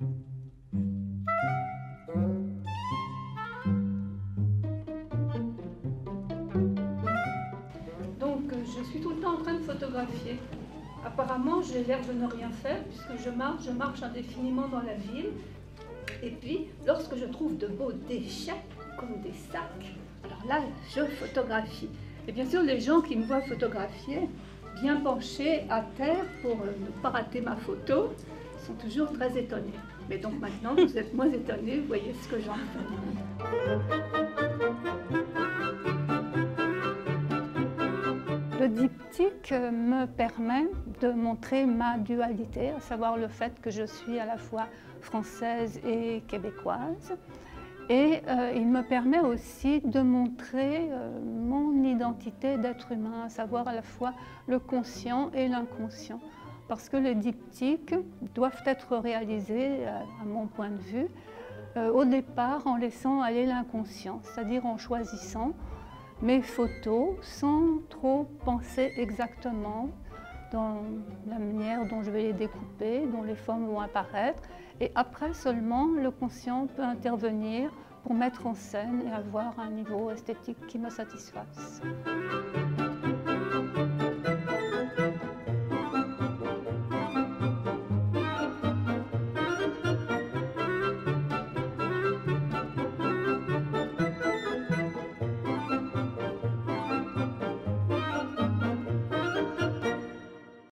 Donc euh, je suis tout le temps en train de photographier. Apparemment, j'ai l'air de ne rien faire puisque je marche, je marche indéfiniment dans la ville. Et puis, lorsque je trouve de beaux déchets, comme des sacs, alors là, je photographie. Et bien sûr, les gens qui me voient photographier, bien penchés à terre pour euh, ne pas rater ma photo, sont toujours très étonnés. Mais donc maintenant, vous êtes moins étonnés, vous voyez ce que j'en fais. Le diptyque me permet de montrer ma dualité, à savoir le fait que je suis à la fois française et québécoise. Et euh, il me permet aussi de montrer euh, mon identité d'être humain, à savoir à la fois le conscient et l'inconscient. Parce que les diptyques doivent être réalisés, euh, à mon point de vue, au départ en laissant aller l'inconscient, c'est-à-dire en choisissant mes photos sans trop penser exactement dans la manière dont je vais les découper, dont les formes vont apparaître. Et après seulement, le conscient peut intervenir pour mettre en scène et avoir un niveau esthétique qui me satisfasse.